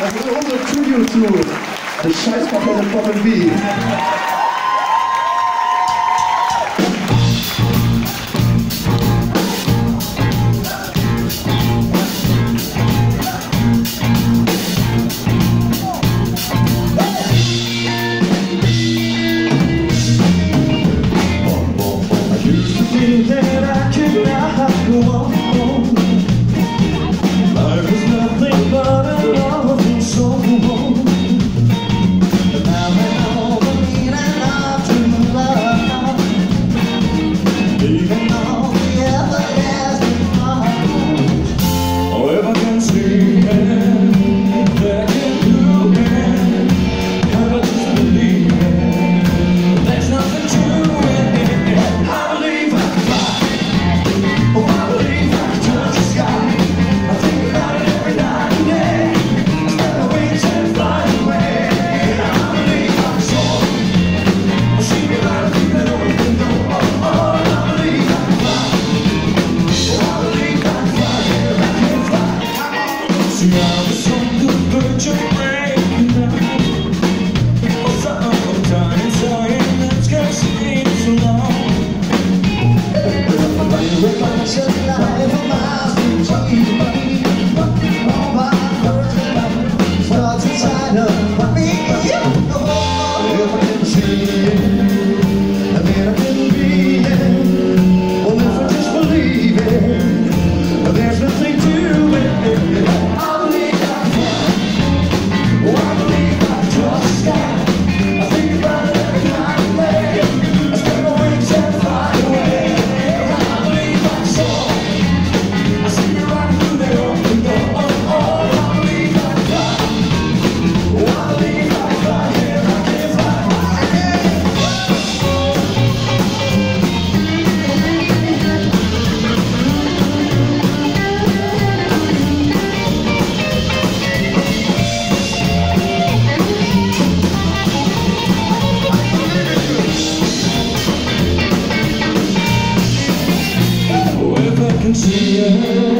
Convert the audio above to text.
Little tribute to the Scheißkapelle and Pop B. believe see.